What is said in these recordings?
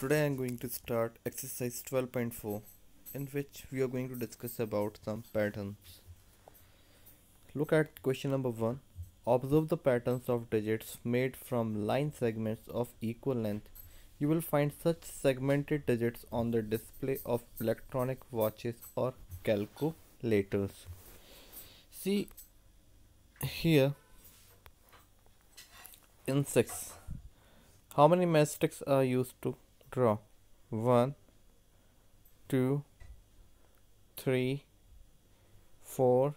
Today I am going to start exercise 12.4 in which we are going to discuss about some patterns. Look at question number 1. Observe the patterns of digits made from line segments of equal length. You will find such segmented digits on the display of electronic watches or calculators. See here in 6 how many matchsticks are used to draw? 1, 2, 3, 4,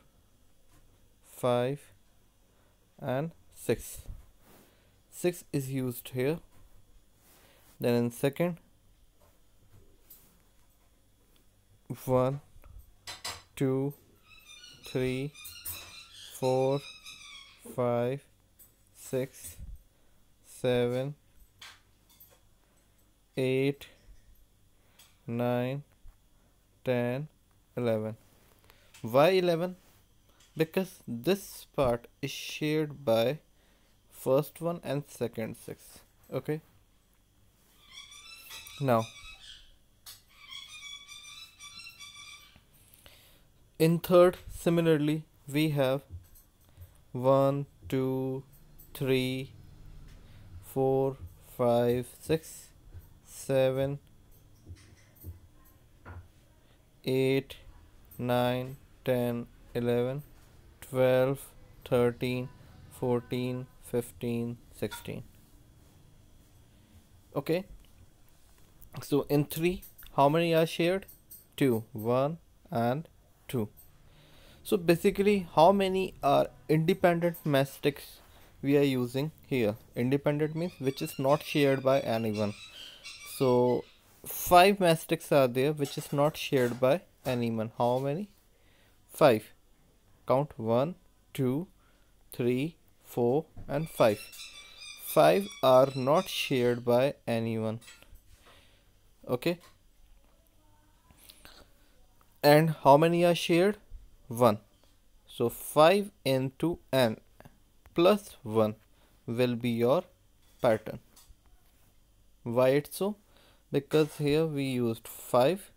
5 and 6. 6 is used here. Then in second 1, 2, 3, 4, 5, 6, 7, 8 9 10 11 why 11 because this part is shared by first one and second 6 okay? Now in third similarly we have 1 2 3 4 5 6 seven, eight, nine, ten, eleven, twelve, thirteen, fourteen, fifteen, sixteen. Okay. So in 3, how many are shared? 2. 1 and 2. So basically how many are independent matchsticks we are using here? Independent means which is not shared by anyone so five matchsticks are there which is not shared by anyone how many? Five. Count. One two three four and five. Five are not shared by anyone. Okay? And how many are shared? One. So 5 into n plus 1 will be your pattern. Why it's so because here we used 5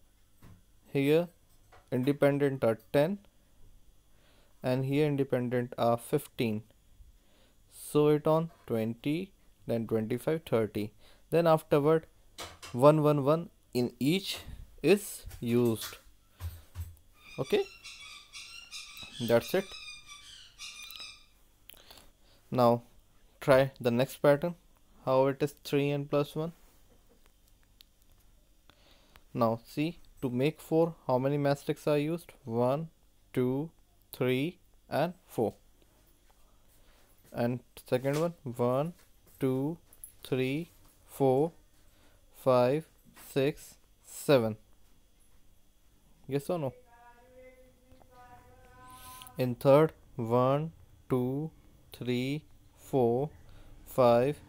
here independent are 10 and here independent are 15 so it on 20 then 25 30 then afterward 111 in each is used. Okay? That's it. Now try the next pattern. How it is 3 and plus 1 now see to make 4 how many matchsticks are used? 1 2 3 and 4 and second one 1 2 3 4 5 6 7 yes or no? In third 1 2 3 4 5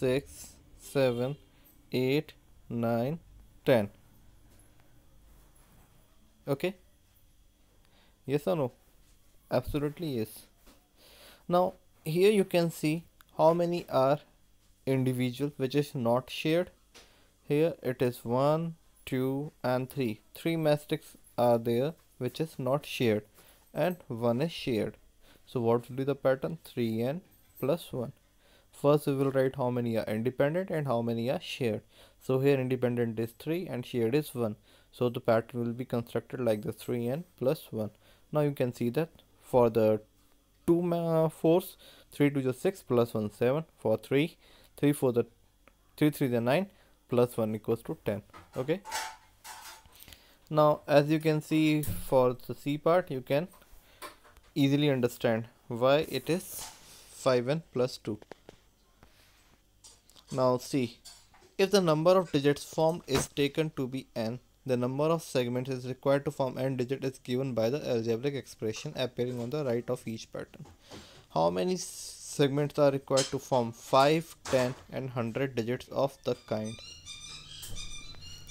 6 7 8 9 10 okay? Yes or no? Absolutely yes. Now here you can see how many are individual which is not shared. Here it is one two and three. Three matchsticks are there which is not shared and one is shared. So what will be the pattern? 3 and plus 1 first we will write how many are independent and how many are shared. So here independent is 3 and shared is 1 so the pattern will be constructed like the 3n plus 1 now you can see that for the two uh, force 3 to the 6 plus 1 7 for 3 3 for the 3 3 the 9 plus 1 equals to 10 okay? Now as you can see for the c part you can easily understand why it is 5n plus 2 now see if the number of digits formed is taken to be n the number of segments is required to form n digit is given by the algebraic expression appearing on the right of each pattern. How many segments are required to form 5, 10 and 100 digits of the kind?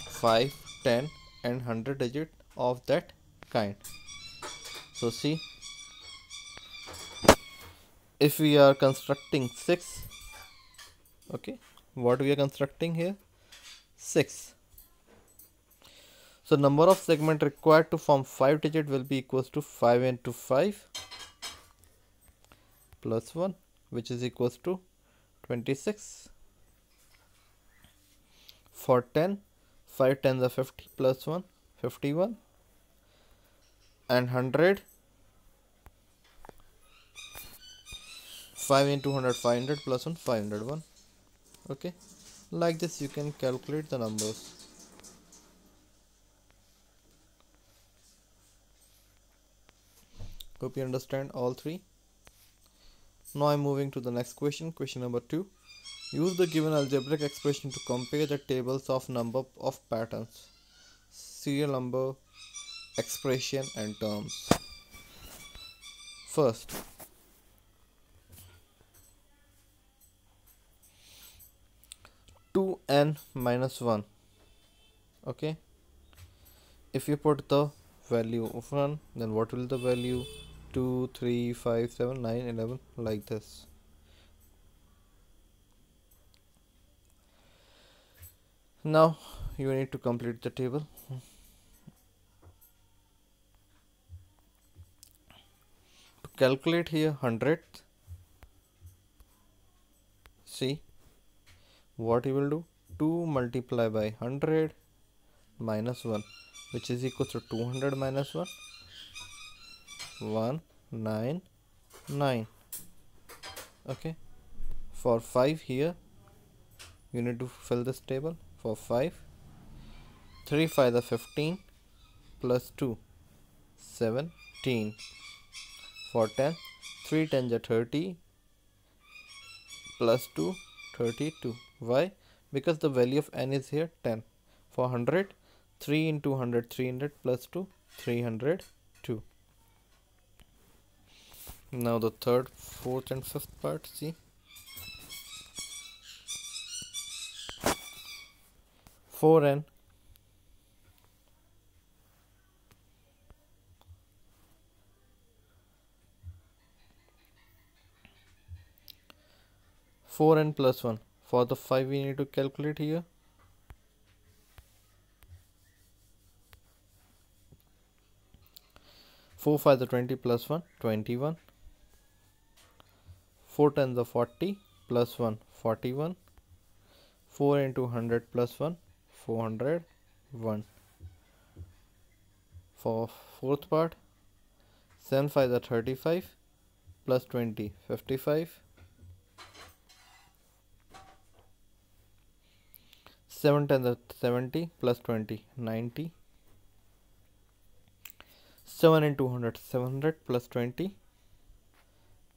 5, 10 and 100 digit of that kind. So see if we are constructing 6 okay. What we are constructing here? 6 so number of segment required to form 5 digit will be equals to 5 into 5 plus 1 which is equals to 26 for 10 5 tens are 50 plus 1 51 and 100 5 into 100 500 plus 1 501 okay? Like this you can calculate the numbers. Hope you understand all three. Now i'm moving to the next question question number two. Use the given algebraic expression to compare the tables of number of patterns. Serial number expression and terms. First 2n minus 1 okay? If you put the value of 1 then what will the value? 2 3 5 7 9 11 like this. Now you need to complete the table. To calculate here hundredth. See what you will do? 2 multiply by 100 minus 1 which is equal to 200 minus 1 1 9 9 okay. For 5 here you need to fill this table. For 5 3 5 the 15 plus 2 17 for 10 3 10 the 30 plus 2 32 why because the value of n is here 10 for 100 3 into 100 300 plus 2 302 now the third fourth and fifth part see? Four n four n plus one for the 5 we need to calculate here Four five the twenty plus one twenty one. Four ten the forty plus one forty one. Four into hundred plus one four hundred one. For fourth part, seven five the thirty five plus twenty fifty five. 7 10 70 plus 20 90 7 into 100 700 plus 20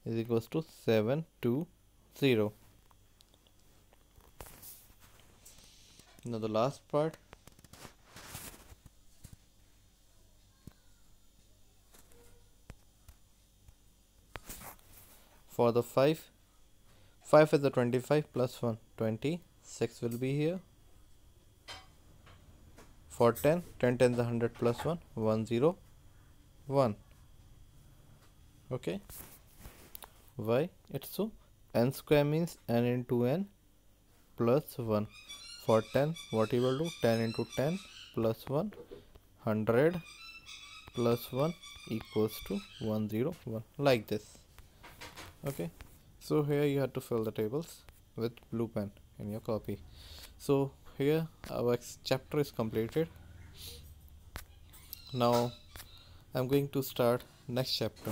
is equals to 720 now the last part. For the 5 5 is the 25 plus 1 26 will be here for 10 10 10 the 100 plus 1 1 0 1 okay. Why it's so n square means n into n plus 1 for 10 what you will do 10 into 10 plus 1 100 plus 1 equals to 101 like this. Okay. So here you have to fill the tables with blue pen in your copy. So here. Our chapter is completed. Now I'm going to start next chapter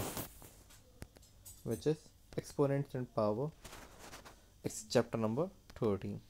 which is exponents and power. It's chapter number 13